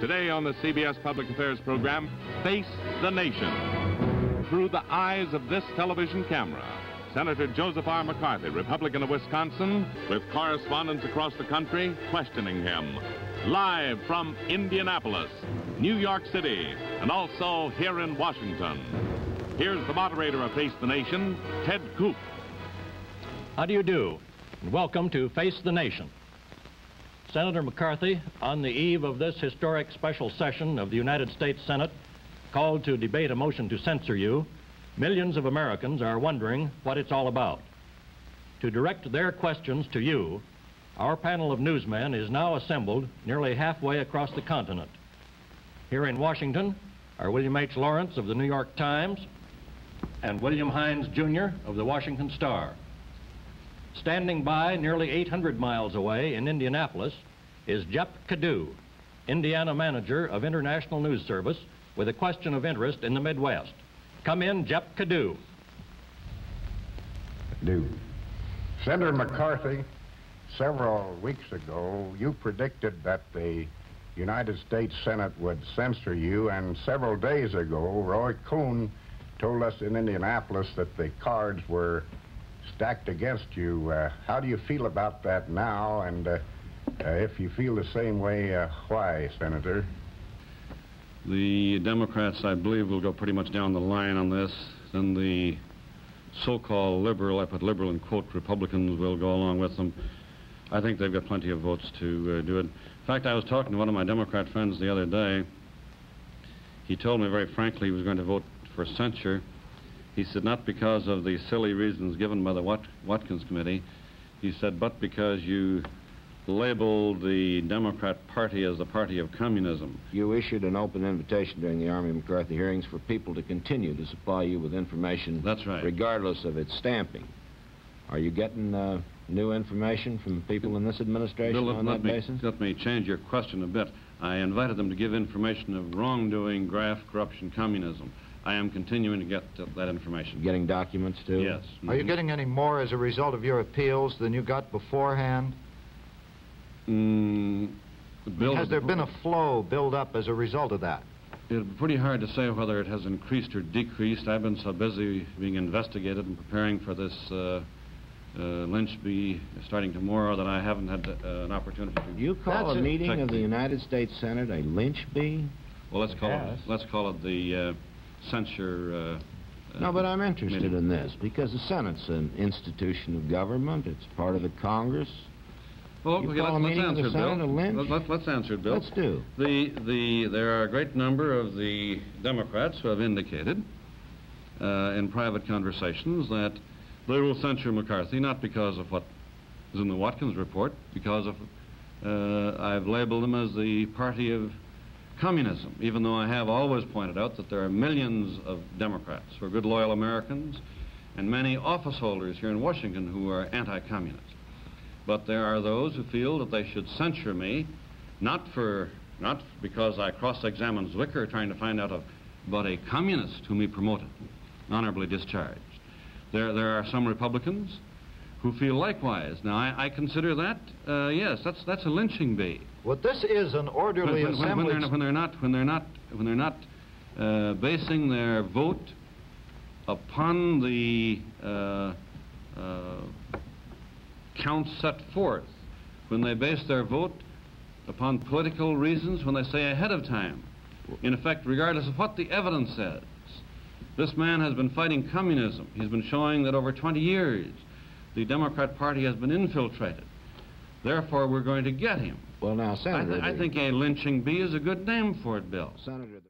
Today on the CBS Public Affairs program, Face the Nation. Through the eyes of this television camera, Senator Joseph R. McCarthy, Republican of Wisconsin, with correspondents across the country questioning him. Live from Indianapolis, New York City, and also here in Washington. Here's the moderator of Face the Nation, Ted Koop. How do you do? And welcome to Face the Nation. Senator McCarthy, on the eve of this historic special session of the United States Senate, called to debate a motion to censor you, millions of Americans are wondering what it's all about. To direct their questions to you, our panel of newsmen is now assembled nearly halfway across the continent. Here in Washington are William H. Lawrence of the New York Times and William Hines, Jr. of the Washington Star. Standing by nearly 800 miles away in Indianapolis is Jep Cadou, Indiana manager of International News Service, with a question of interest in the Midwest. Come in, Jep Cadou. Do. Senator McCarthy, several weeks ago, you predicted that the United States Senate would censor you, and several days ago, Roy Cohn told us in Indianapolis that the cards were stacked against you. Uh, how do you feel about that now? And uh, uh, if you feel the same way, uh, why, Senator? The Democrats, I believe, will go pretty much down the line on this. Then the so-called liberal, I put liberal in quote, Republicans will go along with them. I think they've got plenty of votes to uh, do it. In fact, I was talking to one of my Democrat friends the other day. He told me very frankly he was going to vote for censure he said, not because of the silly reasons given by the Wat Watkins Committee. He said, but because you labeled the Democrat Party as the party of communism. You issued an open invitation during the Army McCarthy hearings for people to continue to supply you with information. That's right. Regardless of its stamping. Are you getting uh, new information from people in this administration Bill, on let that me, basis? Let me change your question a bit. I invited them to give information of wrongdoing, graft, corruption, communism. I am continuing to get that information. Getting documents, too? Yes. Mm -hmm. Are you mm-hmm. getting any more as a result of your appeals than you got beforehand? Mm, has there been a flow build up as a result of that? It's pretty hard to say whether it has increased or decreased. I've been so busy being investigated and preparing for this uh, uh, lynch bee starting tomorrow that I haven't had uh, an opportunity to. You call That's a meeting of the United States Senate a lynch bee? Well, let's call yes. it. Let's call it the uh, censure. Uh, no, but I'm interested in this because the Senate's an institution of government. It's part of the Congress. Well, okay, let's, let's answer Bill. Let, us answer it, Bill. Let's do. The, the, there are a great number of the Democrats who have indicated uh, in private conversations that they will censure McCarthy not because of what is in the Watkins report, because of uh, I've labeled them as the party of communism, even though I have always pointed out that there are millions of Democrats who are good, loyal Americans and many office holders here in Washington who are anti-communist. But there are those who feel that they should censure me, not for not because I cross-examined Zwicker trying to find out of, but a communist whom he promoted, honorably discharged. There, there are some Republicans who feel likewise. Now, I, I consider that, uh, yes, that's, that's a lynching bee. Well, this is an orderly when, when, assembly. When they're, when they're not, when they're not, when they're not uh, basing their vote upon the uh, uh, counts set forth, when they base their vote upon political reasons, when they say ahead of time, in effect, regardless of what the evidence says, this man has been fighting communism. He's been showing that over 20 years the Democrat Party has been infiltrated. Therefore, we're going to get him. Well, now, Senator... I, th I think a lynching bee is a good name for it, Bill. Senator...